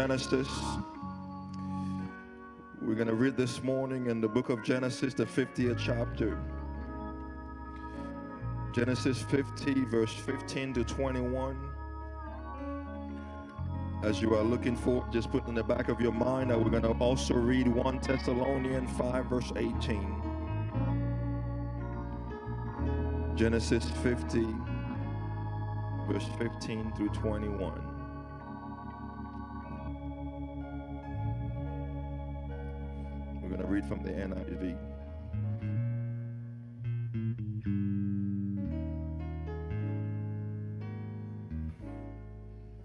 Genesis. We're going to read this morning in the book of Genesis, the 50th chapter. Genesis 50, verse 15 to 21. As you are looking for, just put in the back of your mind that we're going to also read 1 Thessalonians 5, verse 18. Genesis 50, verse 15 through 21. Going to read from the NIV.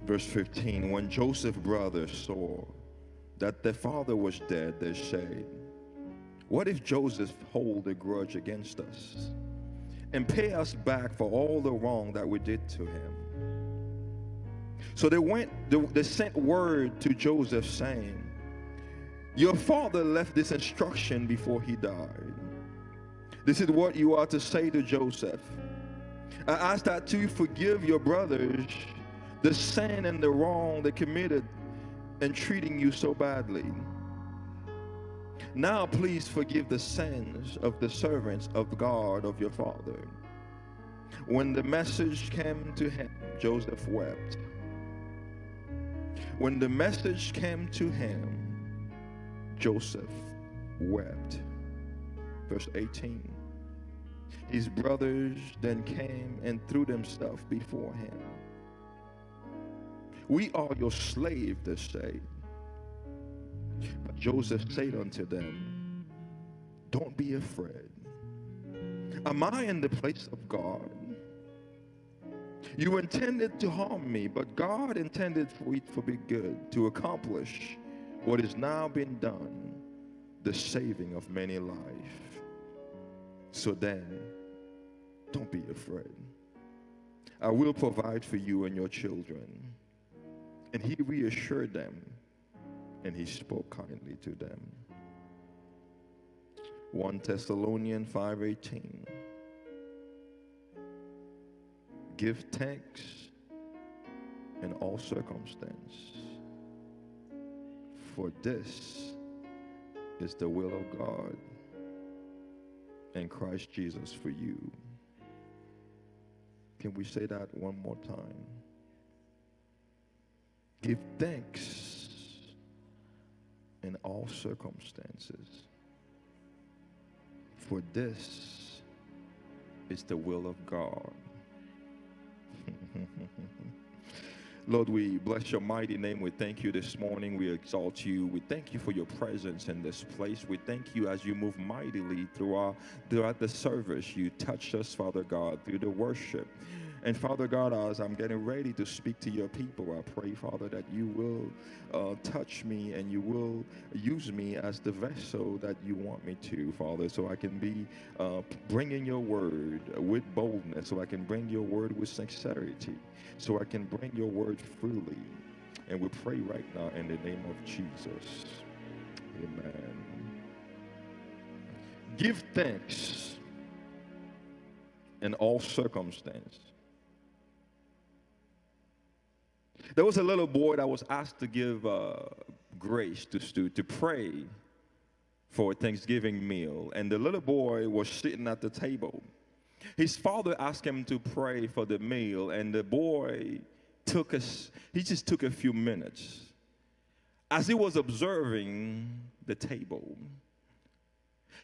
Verse 15 When Joseph's brothers saw that their father was dead, they said, What if Joseph hold a grudge against us and pay us back for all the wrong that we did to him? So they went, they sent word to Joseph saying, Your father left this instruction before he died. This is what you are to say to Joseph. I ask that you forgive your brothers the sin and the wrong they committed in treating you so badly. Now, please forgive the sins of the servants of God of your father. When the message came to him, Joseph wept. When the message came to him, Joseph wept. Verse 18. His brothers then came and threw themselves before him. We are your slave, they say. But Joseph said unto them, Don't be afraid. Am I in the place of God? You intended to harm me, but God intended for it for be good, to accomplish what is now being done, the saving of many lives. So then, don't be afraid. I will provide for you and your children. And he reassured them and he spoke kindly to them. 1 Thessalonians 5:18 Give thanks in all circumstances for this is the will of God and Christ Jesus for you. Can we say that one more time? Give thanks in all circumstances, for this is the will of God. Lord, we bless your mighty name. We thank you this morning. We exalt you. We thank you for your presence in this place. We thank you as you move mightily throughout, throughout the service. You touch us, Father God, through the worship. And Father God, as I'm getting ready to speak to your people, I pray, Father, that you will uh, touch me and you will use me as the vessel that you want me to, Father, so I can be uh, bringing your word with boldness, so I can bring your word with sincerity, so I can bring your word freely. And we pray right now in the name of Jesus. Amen. Give thanks in all circumstances. There was a little boy that was asked to give uh, grace to, to, to pray for a Thanksgiving meal, and the little boy was sitting at the table. His father asked him to pray for the meal, and the boy took us, he just took a few minutes. As he was observing the table,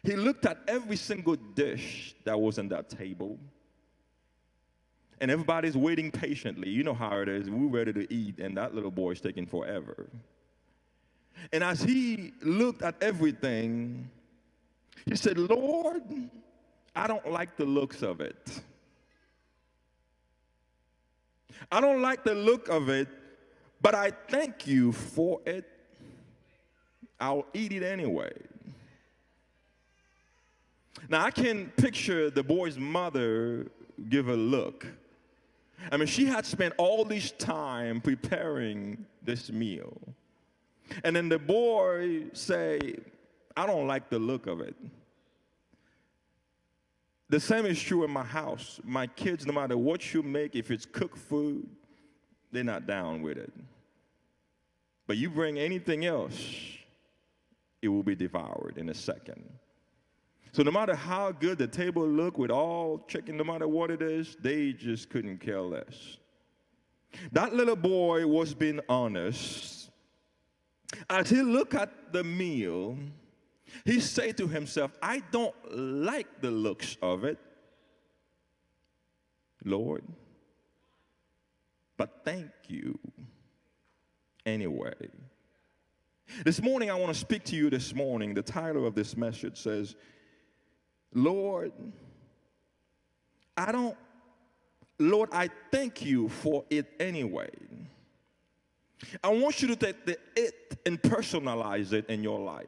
he looked at every single dish that was on that table and everybody's waiting patiently. You know how it is. We're ready to eat, and that little boy's taking forever. And as he looked at everything, he said, Lord, I don't like the looks of it. I don't like the look of it, but I thank you for it. I'll eat it anyway. Now I can picture the boy's mother give a look I mean, she had spent all this time preparing this meal. And then the boy say, I don't like the look of it. The same is true in my house. My kids, no matter what you make, if it's cooked food, they're not down with it. But you bring anything else, it will be devoured in a second. So no matter how good the table looked with all chicken, no matter what it is, they just couldn't care less. That little boy was being honest. As he looked at the meal, he said to himself, I don't like the looks of it, Lord, but thank you anyway. This morning, I want to speak to you this morning. The title of this message says, Lord, I don't, Lord, I thank you for it anyway. I want you to take the it and personalize it in your life.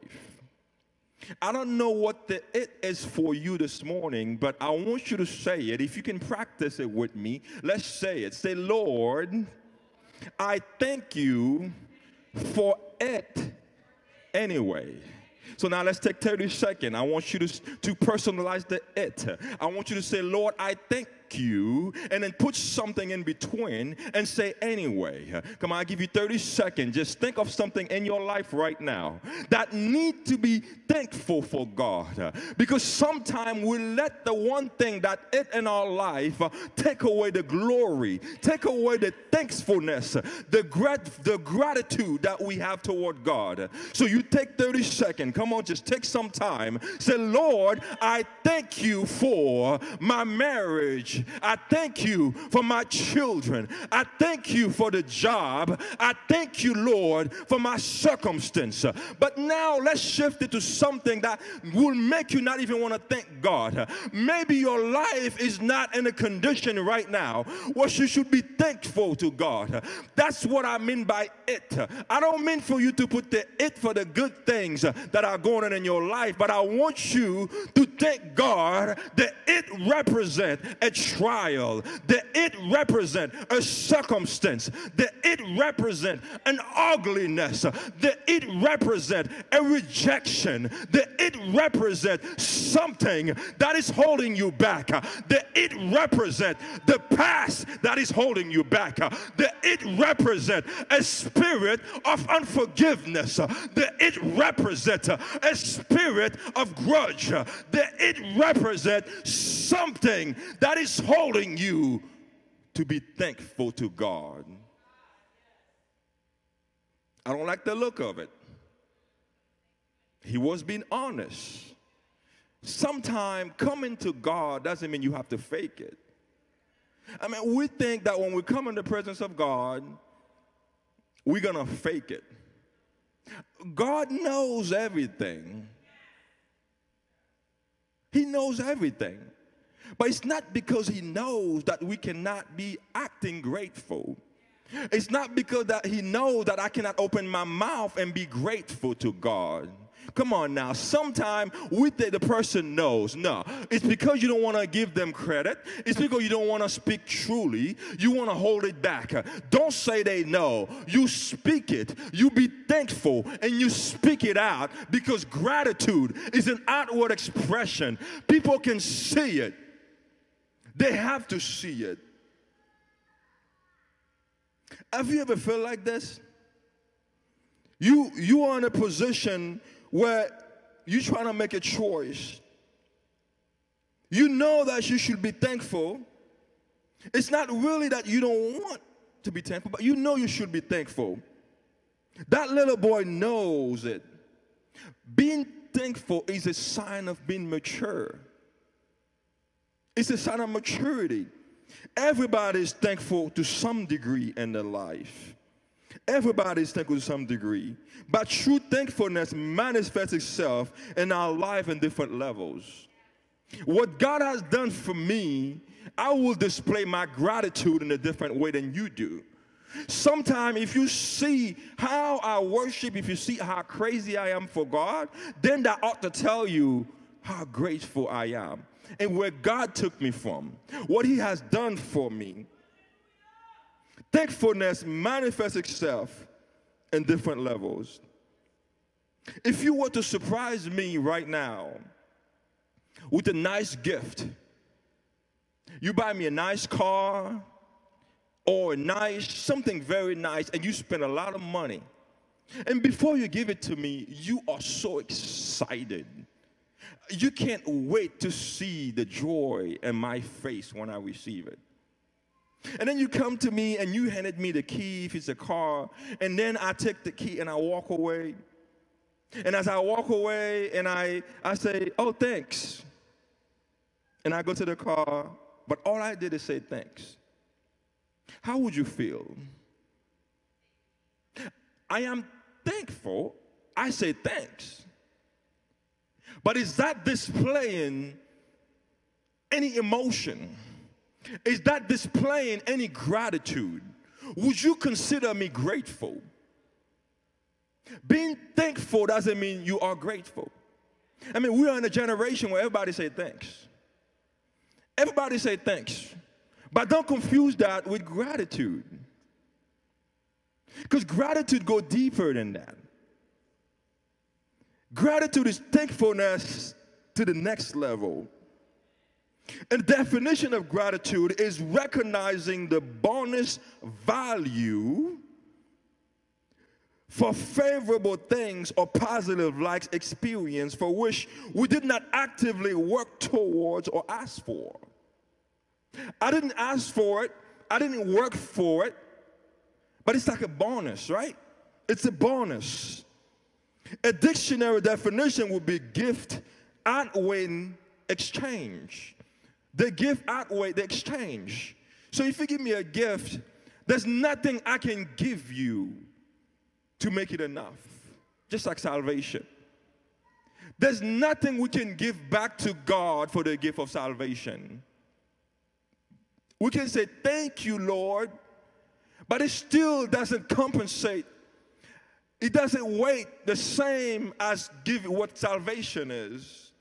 I don't know what the it is for you this morning, but I want you to say it. If you can practice it with me, let's say it. Say, Lord, I thank you for it anyway. So now let's take 30 seconds. I want you to, to personalize the it. I want you to say, Lord, I thank you, and then put something in between and say, anyway. Come on, I give you 30 seconds. Just think of something in your life right now that need to be thankful for God. Because sometimes we let the one thing that it in our life take away the glory, take away the thankfulness, the, grat- the gratitude that we have toward God. So you take 30 seconds. Come on, just take some time. Say, Lord, I thank you for my marriage. I thank you for my children. I thank you for the job. I thank you, Lord, for my circumstance. But now let's shift it to something that will make you not even want to thank God. Maybe your life is not in a condition right now where you should be thankful to God. That's what I mean by it. I don't mean for you to put the it for the good things that are going on in your life, but I want you to thank God that it represents a trial, that it represent a circumstance, that it represent an ugliness, that it represent a rejection, that it represent something that is holding you back, that it represent the past that is holding you back, that it represent a spirit of unforgiveness, that it represent a spirit of grudge, that it represent something that is holding you to be thankful to God. I don't like the look of it. He was being honest. Sometimes coming to God doesn't mean you have to fake it. I mean, we think that when we come in the presence of God, we're going to fake it. God knows everything. He knows everything. But it's not because he knows that we cannot be acting grateful. It's not because that he knows that I cannot open my mouth and be grateful to God. Come on now. Sometimes we think the person knows. No, it's because you don't want to give them credit. It's because you don't want to speak truly. You want to hold it back. Don't say they know. You speak it. You be thankful and you speak it out because gratitude is an outward expression. People can see it. They have to see it. Have you ever felt like this? You you are in a position where you're trying to make a choice. You know that you should be thankful. It's not really that you don't want to be thankful, but you know you should be thankful. That little boy knows it. Being thankful is a sign of being mature. It's a sign of maturity. Everybody is thankful to some degree in their life. Everybody is thankful to some degree. But true thankfulness manifests itself in our life in different levels. What God has done for me, I will display my gratitude in a different way than you do. Sometimes, if you see how I worship, if you see how crazy I am for God, then that ought to tell you how grateful I am and where God took me from, what He has done for me. Thankfulness manifests itself in different levels. If you were to surprise me right now with a nice gift, you buy me a nice car or a nice, something very nice, and you spend a lot of money, And before you give it to me, you are so excited. You can't wait to see the joy in my face when I receive it. And then you come to me and you handed me the key if it's a car, and then I take the key and I walk away. And as I walk away and I, I say, Oh, thanks. And I go to the car, but all I did is say thanks. How would you feel? I am thankful. I say thanks. But is that displaying any emotion? Is that displaying any gratitude? Would you consider me grateful? Being thankful doesn't mean you are grateful. I mean, we are in a generation where everybody say thanks. Everybody say thanks. But don't confuse that with gratitude. Because gratitude go deeper than that. Gratitude is thankfulness to the next level. And the definition of gratitude is recognizing the bonus value for favorable things or positive likes experience for which we did not actively work towards or ask for. I didn't ask for it, I didn't work for it, but it's like a bonus, right? It's a bonus. A dictionary definition would be gift outweighing exchange. The gift outweigh the exchange. So if you give me a gift, there's nothing I can give you to make it enough. Just like salvation. There's nothing we can give back to God for the gift of salvation. We can say, Thank you, Lord, but it still doesn't compensate. It doesn't weight the same as give what salvation is.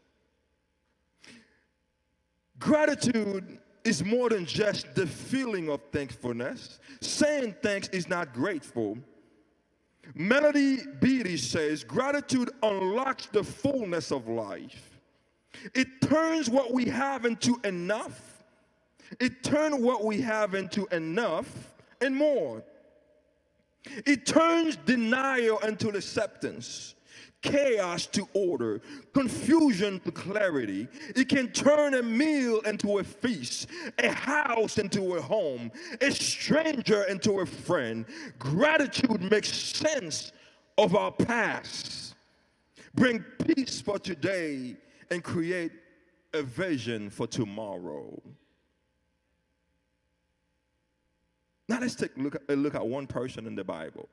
Gratitude is more than just the feeling of thankfulness. Saying thanks is not grateful. Melody Beattie says gratitude unlocks the fullness of life. It turns what we have into enough. It turns what we have into enough and more. It turns denial into acceptance, chaos to order, confusion to clarity. It can turn a meal into a feast, a house into a home, a stranger into a friend. Gratitude makes sense of our past, bring peace for today, and create a vision for tomorrow. Now let's take a look, a look at one person in the Bible.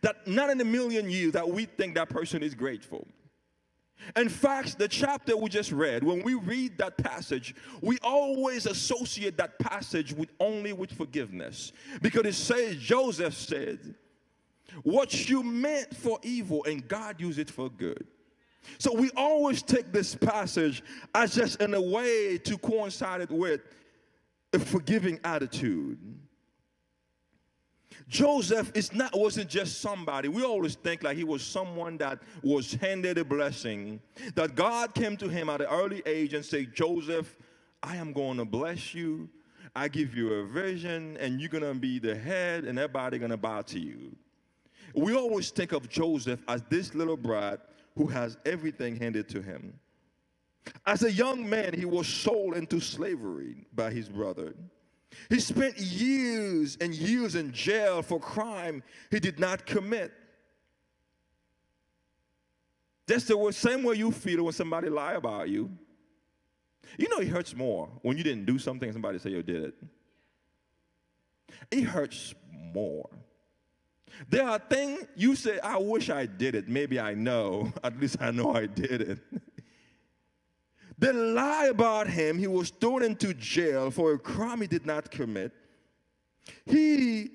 That not in a million years that we think that person is grateful. In fact, the chapter we just read, when we read that passage, we always associate that passage with only with forgiveness. Because it says, Joseph said, What you meant for evil, and God used it for good. So we always take this passage as just in a way to coincide it with forgiving attitude. Joseph is not wasn't just somebody. We always think like he was someone that was handed a blessing. That God came to him at an early age and said, Joseph, I am going to bless you. I give you a vision, and you're gonna be the head, and everybody gonna bow to you. We always think of Joseph as this little brat who has everything handed to him. As a young man, he was sold into slavery by his brother. He spent years and years in jail for crime he did not commit. That's the same way you feel when somebody lie about you. You know it hurts more when you didn't do something and somebody say you did it. It hurts more. There are things you say, I wish I did it. Maybe I know. At least I know I did it. They lie about him. He was thrown into jail for a crime he did not commit. He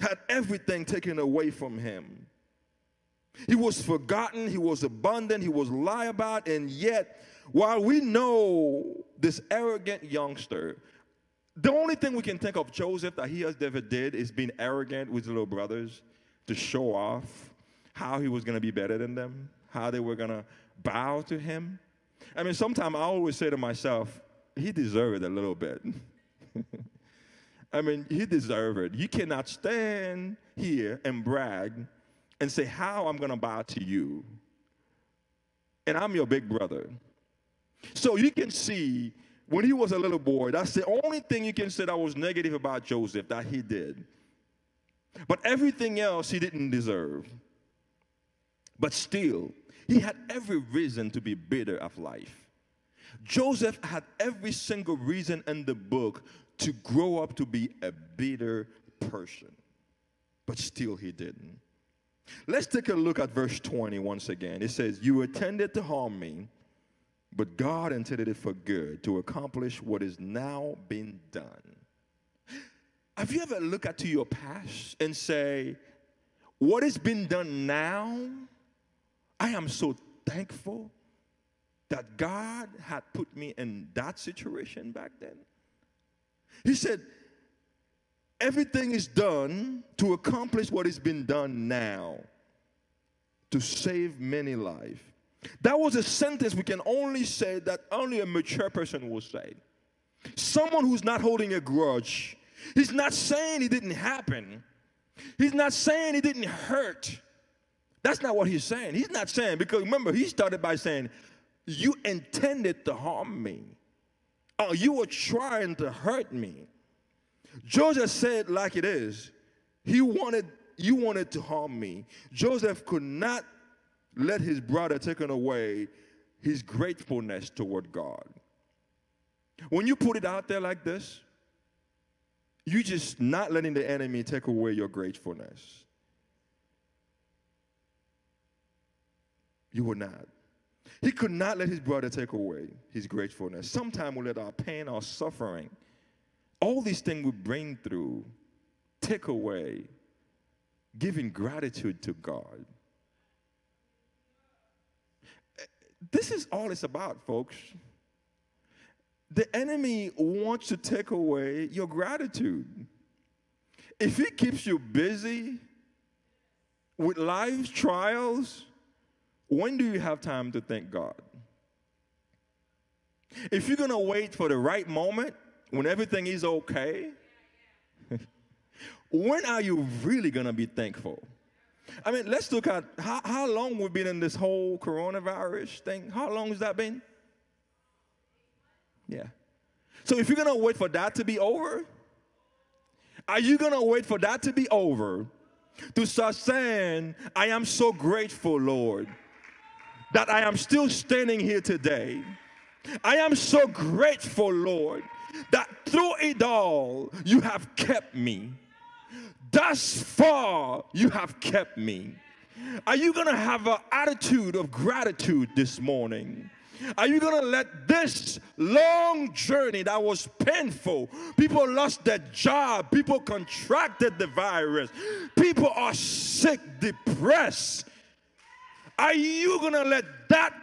had everything taken away from him. He was forgotten, he was abandoned, he was lied about, and yet, while we know this arrogant youngster, the only thing we can think of Joseph that he has ever did is being arrogant with his little brothers to show off how he was going to be better than them, how they were going to bow to him. I mean, sometimes I always say to myself, he deserved it a little bit. I mean, he deserved it. You cannot stand here and brag and say, How I'm going to bow to you. And I'm your big brother. So you can see when he was a little boy, that's the only thing you can say that was negative about Joseph that he did. But everything else he didn't deserve. But still, he had every reason to be bitter of life. Joseph had every single reason in the book to grow up to be a bitter person. But still, he didn't. Let's take a look at verse 20 once again. It says, You intended to harm me, but God intended it for good to accomplish what is now being done. Have you ever looked at your past and say, What has been done now? I am so thankful that God had put me in that situation back then. He said, Everything is done to accomplish what has been done now to save many lives. That was a sentence we can only say that only a mature person will say. Someone who's not holding a grudge. He's not saying it didn't happen. He's not saying it didn't hurt. That's not what he's saying. He's not saying, because remember, he started by saying, You intended to harm me. Oh, you were trying to hurt me. Joseph said like it is. He wanted, you wanted to harm me. Joseph could not let his brother taken away his gratefulness toward God. When you put it out there like this, you're just not letting the enemy take away your gratefulness. You will not. He could not let his brother take away his gratefulness. Sometimes we let our pain, our suffering, all these things we bring through take away giving gratitude to God. This is all it's about, folks. The enemy wants to take away your gratitude. If he keeps you busy with life's trials, when do you have time to thank God? If you're going to wait for the right moment when everything is okay, when are you really going to be thankful? I mean, let's look at how, how long we've been in this whole coronavirus thing. How long has that been? Yeah. So if you're going to wait for that to be over, are you going to wait for that to be over to start saying, I am so grateful, Lord, that I am still standing here today? I am so grateful, Lord, that through it all you have kept me. Thus far you have kept me. Are you going to have an attitude of gratitude this morning? Are you going to let this long journey that was painful, people lost their job, people contracted the virus, people are sick, depressed, are you going to let that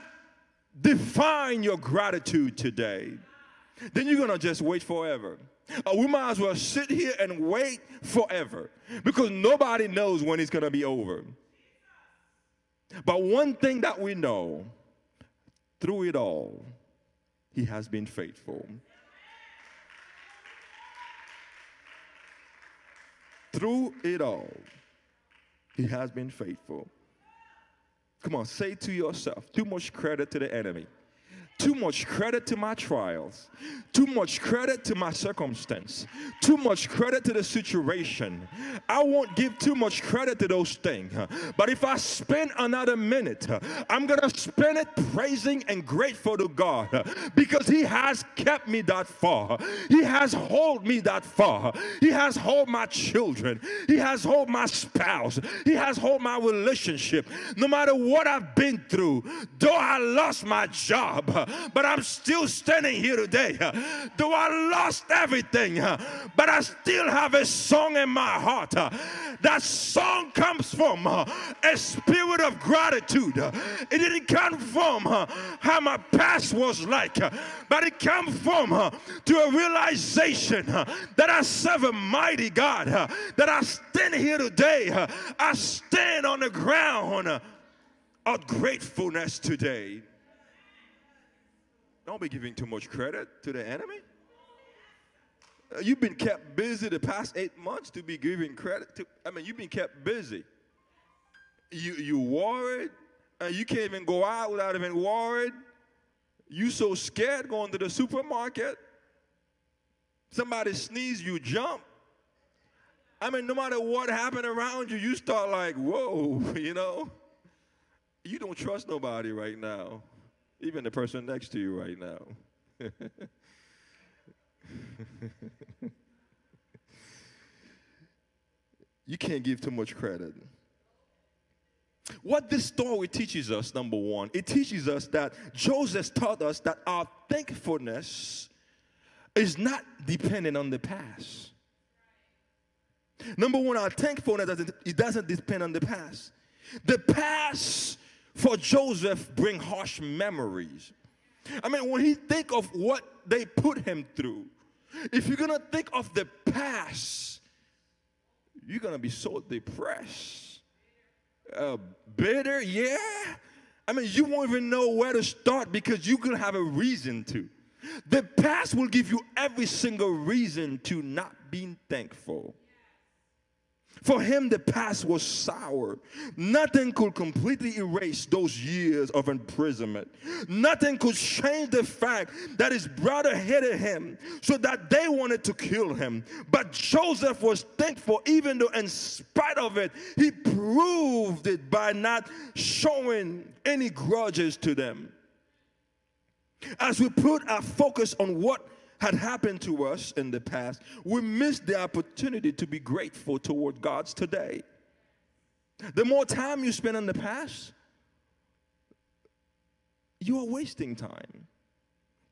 define your gratitude today? then you're going to just wait forever. Uh, we might as well sit here and wait forever because nobody knows when it's going to be over. But one thing that we know through it all, He has been faithful. Through it all, He has been faithful. Come on, say to yourself, too much credit to the enemy too much credit to my trials, too much credit to my circumstance, too much credit to the situation. I won't give too much credit to those things. But if I spend another minute, I'm going to spend it praising and grateful to God because He has kept me that far. He has hold me that far. He has hold my children. He has hold my spouse. He has hold my relationship. No matter what I've been through, though I lost my job, but I'm still standing here today. Though I lost everything, but I still have a song in my heart. That song comes from a spirit of gratitude. It didn't come from how my past was like, but it comes from to a realization that I serve a mighty God, that I stand here today. I stand on the ground of gratefulness today. Don't be giving too much credit to the enemy. Uh, You've been kept busy the past eight months to be giving credit to. I mean, you've been kept busy. You you worried, and you can't even go out without even worried. You so scared going to the supermarket. Somebody sneeze, you jump. I mean, no matter what happened around you, you start like, whoa, you know. You don't trust nobody right now, even the person next to you right now. you can't give too much credit. What this story teaches us, number one, it teaches us that Joseph taught us that our thankfulness is not dependent on the past. Number one, our thankfulness doesn't, it doesn't depend on the past. The past for Joseph bring harsh memories. I mean, when he think of what they put him through, if you're gonna think of the past, you're gonna be so depressed, uh, bitter. Yeah, I mean, you won't even know where to start because you're gonna have a reason to. The past will give you every single reason to not be thankful. For him, the past was sour. Nothing could completely erase those years of imprisonment. Nothing could change the fact that his brother hated him so that they wanted to kill him. But Joseph was thankful, even though, in spite of it, he proved it by not showing any grudges to them. As we put our focus on what had happened to us in the past, we miss the opportunity to be grateful toward God's today. The more time you spend in the past, you are wasting time.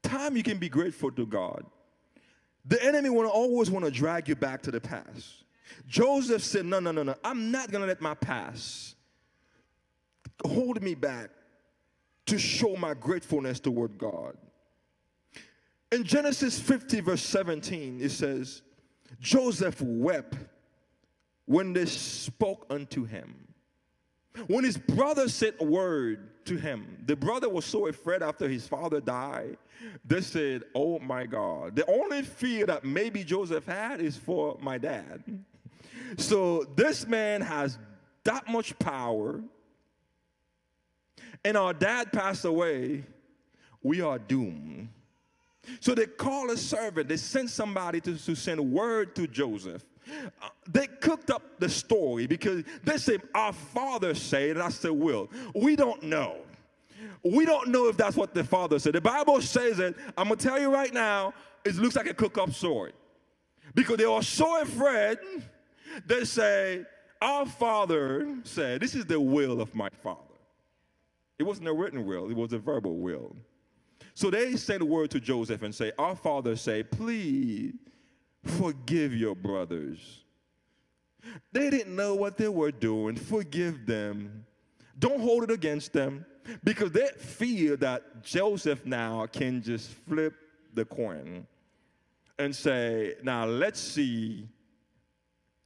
Time you can be grateful to God. The enemy will always want to drag you back to the past. Joseph said, No, no, no, no. I'm not going to let my past hold me back to show my gratefulness toward God. In Genesis 50, verse 17, it says, Joseph wept when they spoke unto him. When his brother said a word to him, the brother was so afraid after his father died. They said, Oh my God. The only fear that maybe Joseph had is for my dad. So this man has that much power, and our dad passed away. We are doomed. So they call a servant, they sent somebody to, to send word to Joseph. Uh, they cooked up the story because they said, Our father said, and I said, Will, we don't know. We don't know if that's what the father said. The Bible says it. I'm gonna tell you right now, it looks like a cook up story. Because they are so afraid, they say, Our father said, This is the will of my father. It wasn't a written will, it was a verbal will. So they send a word to Joseph and say, Our father say, please forgive your brothers. They didn't know what they were doing. Forgive them. Don't hold it against them because they fear that Joseph now can just flip the coin and say, Now let's see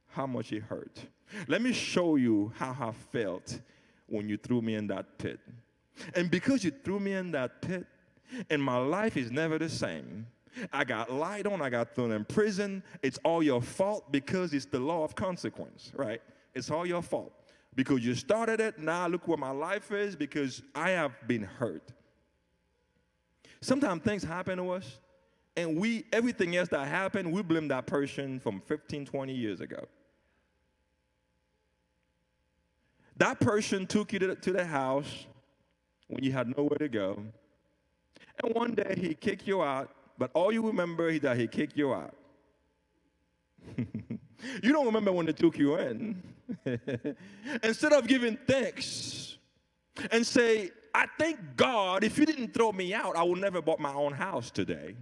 how much it hurt. Let me show you how I felt when you threw me in that pit. And because you threw me in that pit, and my life is never the same. I got lied on, I got thrown in prison. It's all your fault because it's the law of consequence, right? It's all your fault. Because you started it, now look where my life is because I have been hurt. Sometimes things happen to us, and we, everything else that happened, we blame that person from 15, 20 years ago. That person took you to, to the house when you had nowhere to go. And one day he kicked you out, but all you remember is that he kicked you out. you don't remember when they took you in. Instead of giving thanks and say, I thank God if you didn't throw me out, I would never bought my own house today.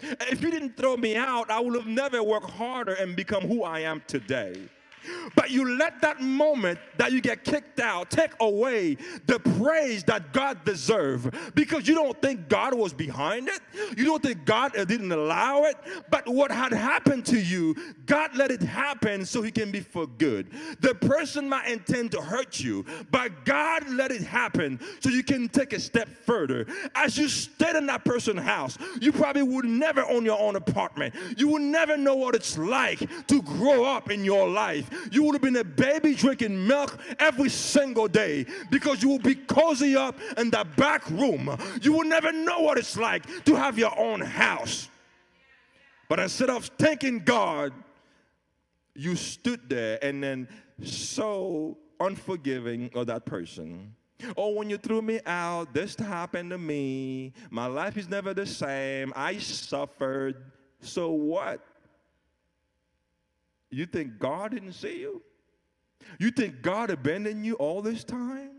If you didn't throw me out, I would have never worked harder and become who I am today. But you let that moment that you get kicked out take away the praise that God deserved because you don't think God was behind it. You don't think God didn't allow it. But what had happened to you, God let it happen so He can be for good. The person might intend to hurt you, but God let it happen so you can take a step further. As you stayed in that person's house, you probably would never own your own apartment. You would never know what it's like to grow up in your life you would have been a baby drinking milk every single day because you will be cozy up in the back room. You will never know what it's like to have your own house. But instead of thanking God, you stood there and then so unforgiving of that person. Oh, when you threw me out, this happened to me. My life is never the same. I suffered. So what? You think God didn't see you? You think God abandoned you all this time?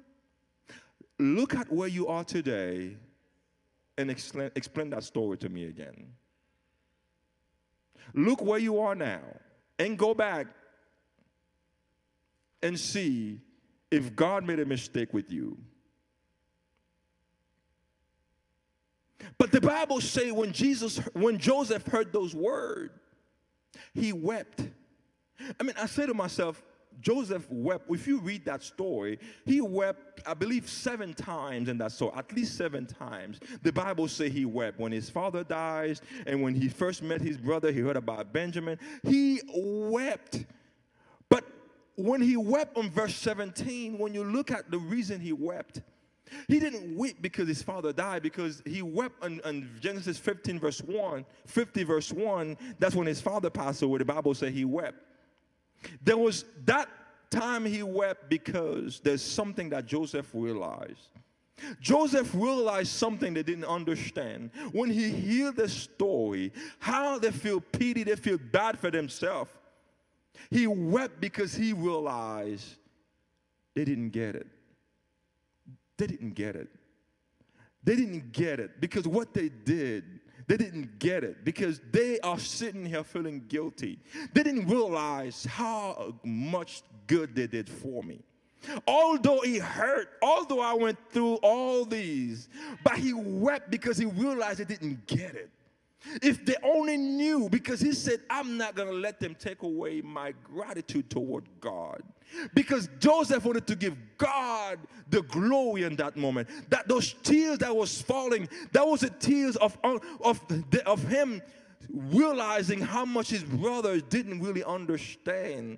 Look at where you are today and explain, explain that story to me again. Look where you are now and go back and see if God made a mistake with you. But the Bible say when Jesus when Joseph heard those words, he wept. I mean, I say to myself, Joseph wept. If you read that story, he wept, I believe, seven times in that story, at least seven times. The Bible says he wept when his father dies, and when he first met his brother, he heard about Benjamin. He wept. But when he wept on verse 17, when you look at the reason he wept, he didn't weep because his father died, because he wept on, on, Genesis 15, verse 1, 50, verse 1. That's when his father passed away. The Bible said he wept. There was that time he wept because there's something that Joseph realized. Joseph realized something they didn't understand. When he heard the story, how they feel pity, they feel bad for themselves. He wept because he realized they didn't get it. They didn't get it. They didn't get it because what they did they didn't get it because they are sitting here feeling guilty. They didn't realize how much good they did for me. Although he hurt, although I went through all these, but he wept because he realized he didn't get it. If they only knew, because he said, I'm not going to let them take away my gratitude toward God. Because Joseph wanted to give God the glory in that moment. That those tears that was falling, that was the tears of, of, of him realizing how much his brothers didn't really understand.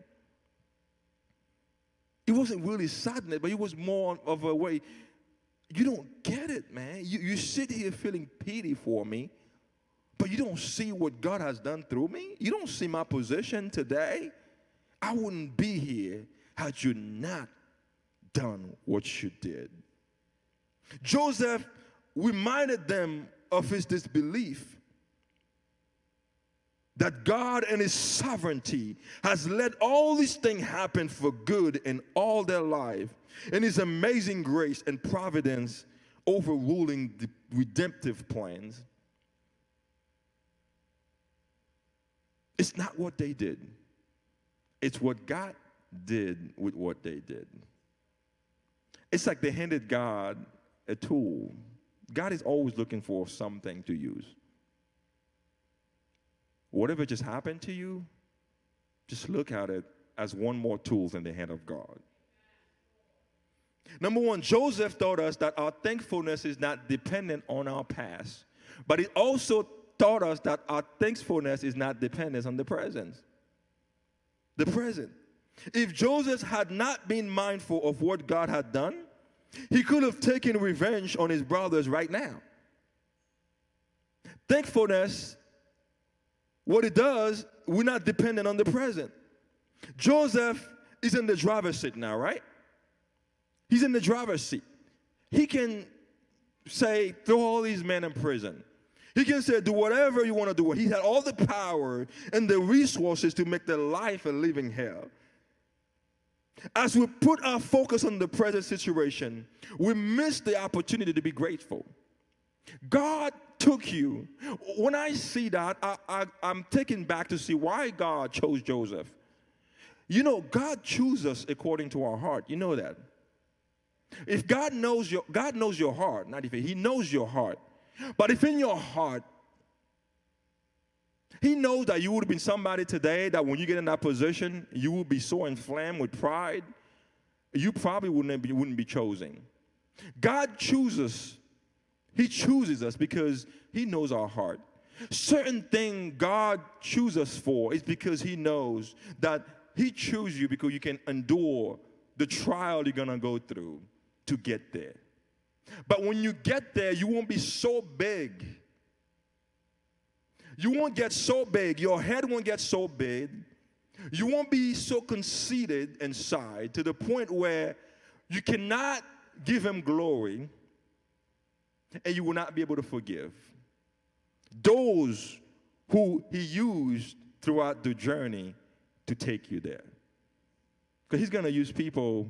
It wasn't really sadness, but it was more of a way, you don't get it, man. You, you sit here feeling pity for me but you don't see what God has done through me. You don't see my position today. I wouldn't be here had you not done what you did. Joseph reminded them of his disbelief that God and his sovereignty has let all these things happen for good in all their life and his amazing grace and providence overruling the redemptive plans. It's not what they did, it's what God did with what they did. It's like they handed God a tool. God is always looking for something to use. Whatever just happened to you, just look at it as one more tool in the hand of God. Number one, Joseph taught us that our thankfulness is not dependent on our past, but it also taught us that our thankfulness is not dependent on the present. The present. If Joseph had not been mindful of what God had done, he could have taken revenge on his brothers right now. Thankfulness, what it does, we're not dependent on the present. Joseph is in the driver's seat now, right? He's in the driver's seat. He can say, throw all these men in prison. He can say, do whatever you want to do. He had all the power and the resources to make their life a living hell. As we put our focus on the present situation, we miss the opportunity to be grateful. God took you. When I see that, I, I, I'm taken back to see why God chose Joseph. You know, God chooses us according to our heart. You know that. If God knows your God knows your heart, not if He knows your heart. But if in your heart he knows that you would have been somebody today that when you get in that position, you will be so inflamed with pride, you probably wouldn't be, wouldn't be chosen. God chooses, He chooses us because He knows our heart. Certain thing God chooses us for is because He knows that He chooses you because you can endure the trial you're gonna go through to get there. But when you get there, you won't be so big you won't get so big, your head won't get so big, you won't be so conceited inside to the point where you cannot give him glory and you will not be able to forgive. Those who he used throughout the journey to take you there. Because he's going to use people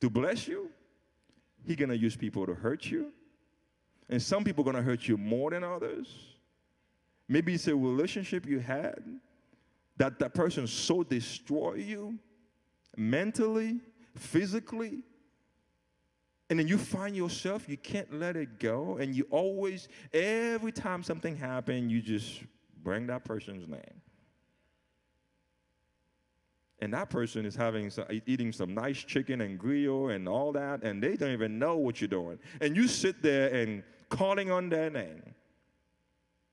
to bless you, he's going to use people to hurt you, and some people are going to hurt you more than others. Maybe it's a relationship you had that that person so destroy you mentally, physically, and then you find yourself, you can't let it go, and you always, every time something happens, you just bring that person's name. And that person is having some, eating some nice chicken and grill and all that, and they don't even know what you're doing. And you sit there and calling on their name.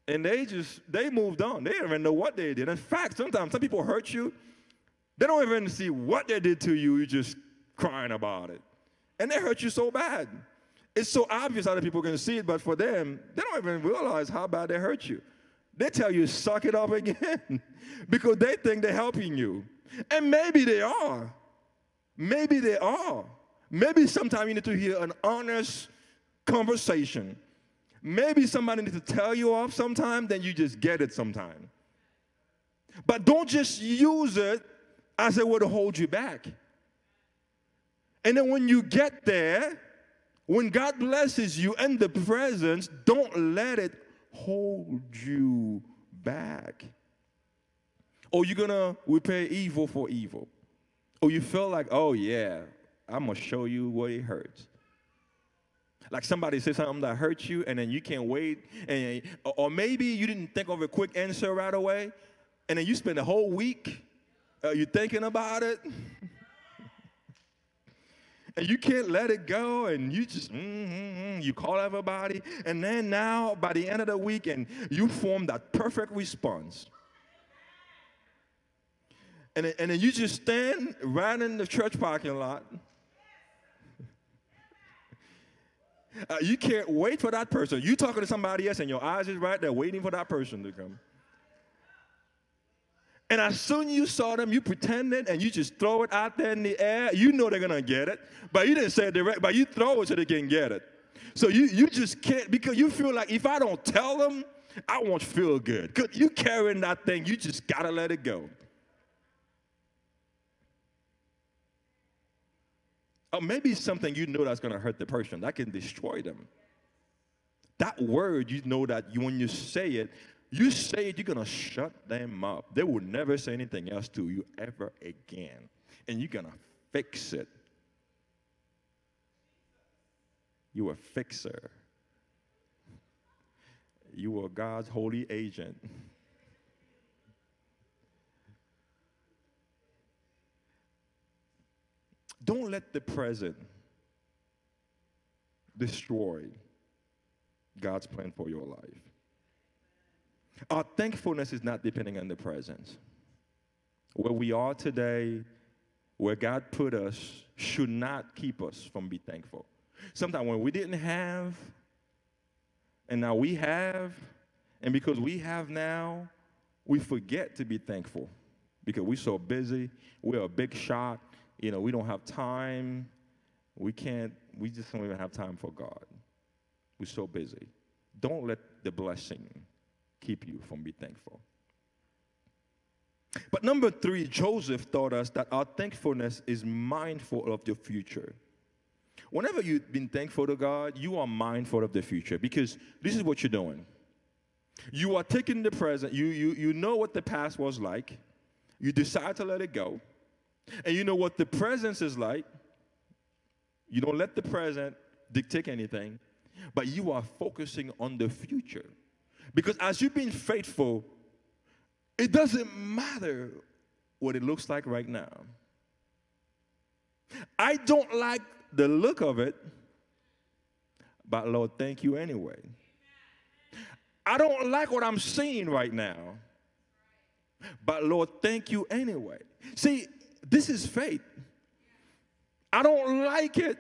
And they just, they moved on. They don't even know what they did. In fact, sometimes some people hurt you. They don't even see what they did to you. You're just crying about it. And they hurt you so bad. It's so obvious other people can see it, but for them, they don't even realize how bad they hurt you. They tell you, suck it up again, because they think they're helping you. And maybe they are. Maybe they are. Maybe sometimes you need to hear an honest conversation Maybe somebody needs to tell you off sometime, then you just get it sometime. But don't just use it as way to hold you back. And then when you get there, when God blesses you in the presence, don't let it hold you back. Or you're gonna repay evil for evil. Or you feel like, oh yeah, I'm gonna show you what it hurts. Like somebody said something that hurt you, and then you can't wait, and or maybe you didn't think of a quick answer right away, and then you spend a whole week uh, you thinking about it. and you can't let it go and you just mm-hmm, you call everybody and then now by the end of the week and you form that perfect response and, and then you just stand right in the church parking lot Uh, you can't wait for that person. You talking to somebody else and your eyes is right there waiting for that person to come. And as soon as you saw them, you pretended and you just throw it out there in the air. You know they're gonna get it, but you didn't say it direct, but you throw it so they can get it. So you, you just can't because you feel like if I don't tell them, I won't feel good. Cause you carrying that thing, you just gotta let it go. Or maybe something you know that's going to hurt the person, that can destroy them. That word, you know that you, when you say it, you say it, you're going to shut them up. They will never say anything else to you ever again. And you're going to fix it. You a fixer. You are God's holy agent. Don't let the present destroy God's plan for your life. Our thankfulness is not depending on the present. Where we are today, where God put us, should not keep us from being thankful. Sometimes when we didn't have, and now we have, and because we have now, we forget to be thankful because we're so busy. We're a big shot you know, we don't have time. We can't, we just don't even have time for God. We're so busy. Don't let the blessing keep you from being thankful. But number three, Joseph taught us that our thankfulness is mindful of the future. Whenever you've been thankful to God, you are mindful of the future because this is what you're doing. You are taking the present, you, you, you know what the past was like, You decide to let it go. And you know what the presence is like. You don't let the present dictate anything, but you are focusing on the future. Because as you've been faithful, it doesn't matter what it looks like right now. I don't like the look of it, but Lord, thank you anyway. I don't like what I'm seeing right now, but Lord, thank you anyway. See, this is faith. I don't like it,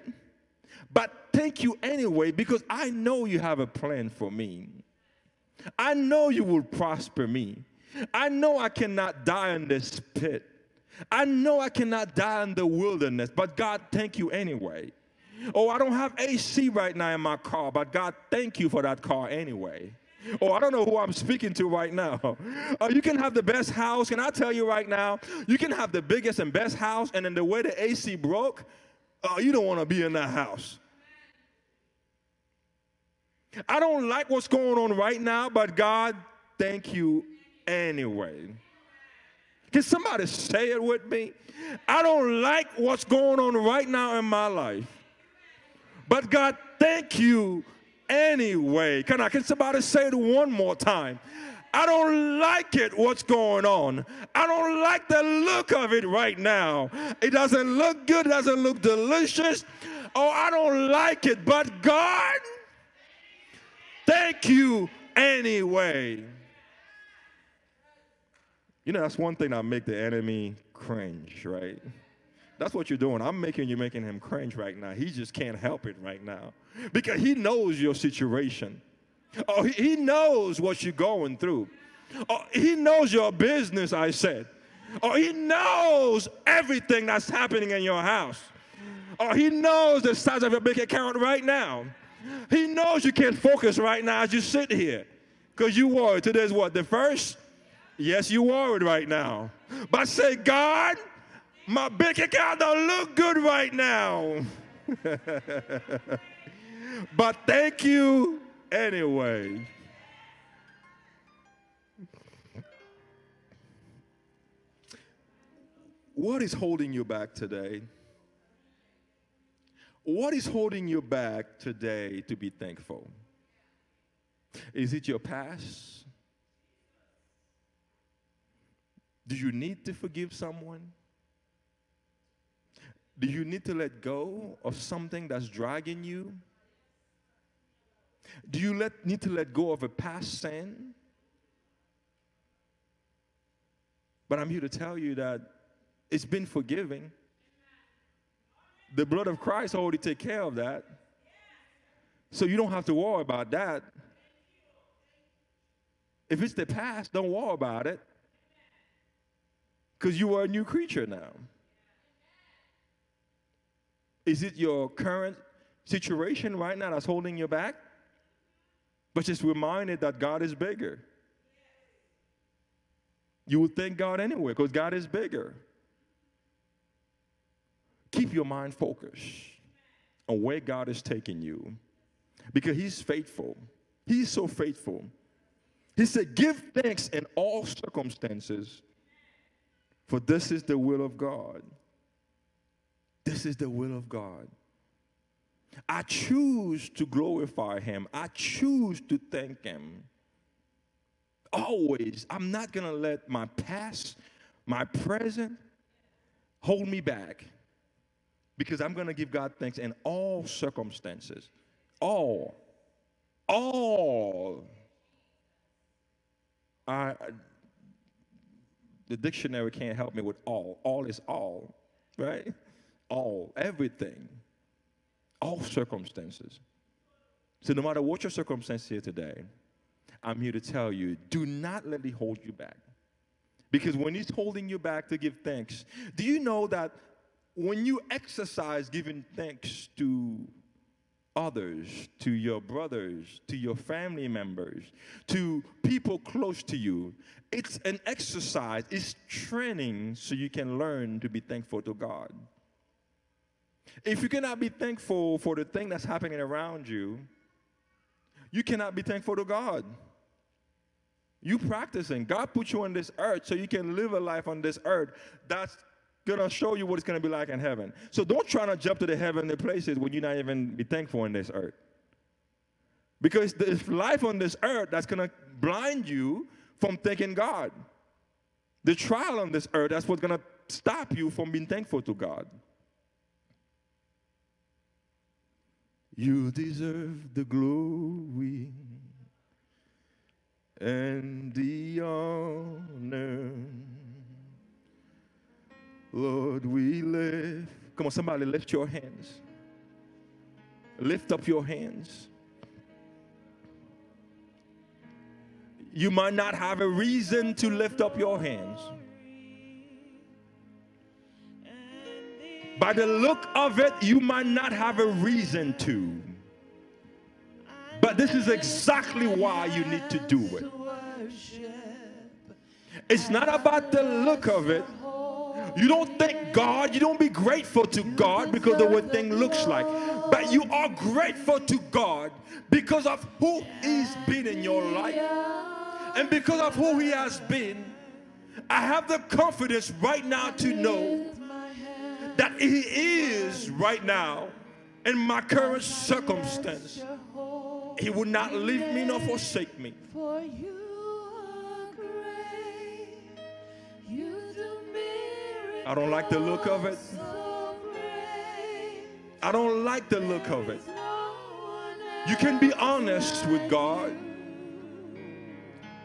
but thank you anyway because I know you have a plan for me. I know you will prosper me. I know I cannot die in this pit. I know I cannot die in the wilderness, but God, thank you anyway. Oh, I don't have AC right now in my car, but God, thank you for that car anyway. Oh, I don't know who I'm speaking to right now. Uh, you can have the best house. Can I tell you right now? You can have the biggest and best house, and then the way the AC broke, uh, you don't want to be in that house. I don't like what's going on right now, but God, thank you anyway. Can somebody say it with me? I don't like what's going on right now in my life. But God, thank you anyway. Can I can somebody say it one more time? I don't like it, what's going on. I don't like the look of it right now. It doesn't look good, it doesn't look delicious. Oh, I don't like it, but God, thank you anyway. You know, that's one thing that make the enemy cringe, right? That's what you're doing. I'm making you making him cringe right now. He just can't help it right now because he knows your situation. Oh, he knows what you're going through. Oh, he knows your business, I said. Oh, he knows everything that's happening in your house. Oh, he knows the size of your bank account right now. He knows you can't focus right now as you sit here because you worried. Today's what? The first? Yes, you worried right now. But say, God, my bank account don't look good right now. but thank you anyway. What is holding you back today? What is holding you back today to be thankful? Is it your past? Do you need to forgive someone? Do you need to let go of something that's dragging you? Do you let, need to let go of a past sin? But I'm here to tell you that it's been forgiven. The blood of Christ already take care of that. So you don't have to worry about that. If it's the past, don't worry about it because you are a new creature now. Is it your current situation right now that's holding you back? But just reminded that God is bigger. You would thank God anyway because God is bigger. Keep your mind focused on where God is taking you because He's faithful. He's so faithful. He said, Give thanks in all circumstances for this is the will of God. This is the will of God. I choose to glorify Him. I choose to thank Him. Always. I'm not going to let my past, my present, hold me back because I'm going to give God thanks in all circumstances. All. All. I, the dictionary can't help me with all. All is all, right? All, everything, all circumstances. So, no matter what your circumstance here today, I'm here to tell you do not let it hold you back. Because when He's holding you back to give thanks, do you know that when you exercise giving thanks to others, to your brothers, to your family members, to people close to you. It's an exercise, it's training so you can learn to be thankful to God. If you cannot be thankful for the thing that's happening around you, you cannot be thankful to God. You practicing. God put you on this earth so you can live a life on this earth that's gonna show you what it's gonna be like in heaven. So don't try to jump to the heavenly places when you're not even be thankful in this earth. Because there's life on this earth that's gonna blind you from thanking God. The trial on this earth, that's what's gonna stop you from being thankful to God. You deserve the glory and the honor. Lord, we lift. Come on, somebody lift your hands. Lift up your hands. You might not have a reason to lift up your hands. By the look of it, you might not have a reason to. But this is exactly why you need to do it. It's not about the look of it. You don't thank God, you don't be grateful to God because of what thing looks like. But you are grateful to God because of who He's been in your life. And because of who He has been, I have the confidence right now to know that He is right now in my current circumstance. He would not leave me nor forsake me. For you are great. You do I don't like the look of it. I don't like the look of it. You can be honest with God.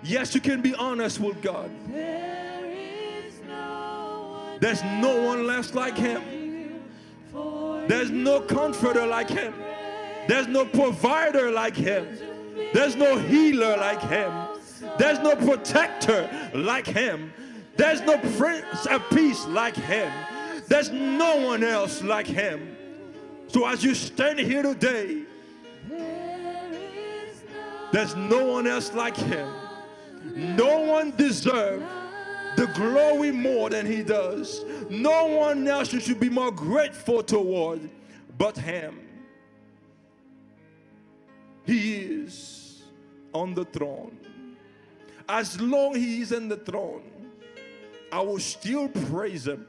Yes, you can be honest with God. There's no one less like Him. There's no comforter like Him. There's no provider like Him. There's no healer like Him. There's no protector like Him. There's no prince of peace like Him. There's no one else like Him. So as you stand here today, there's no one else like Him. No one deserves the glory more than He does. No one else you should be more grateful toward but Him. He is on the throne. As long He is in the throne, I will still praise Him.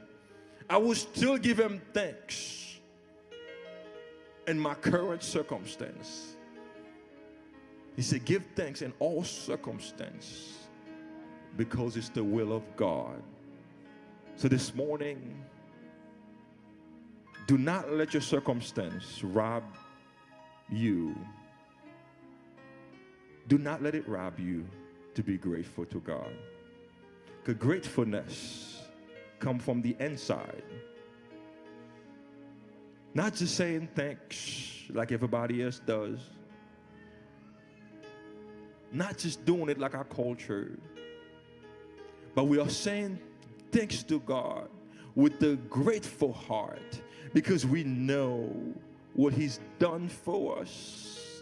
I will still give Him thanks in my current circumstance. He said, Give thanks in all circumstance because it's the will of God. So this morning, do not let your circumstance rob you. Do not let it rob you to be grateful to God. Because gratefulness come from the inside. Not just saying thanks like everybody else does. Not just doing it like our culture. But we are saying thanks to God with a grateful heart because we know what He's done for us.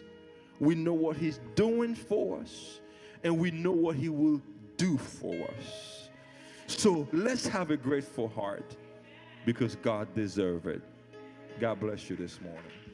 We know what He's doing for us, and we know what He will do for us. So let's have a grateful heart because God deserves it. God bless you this morning.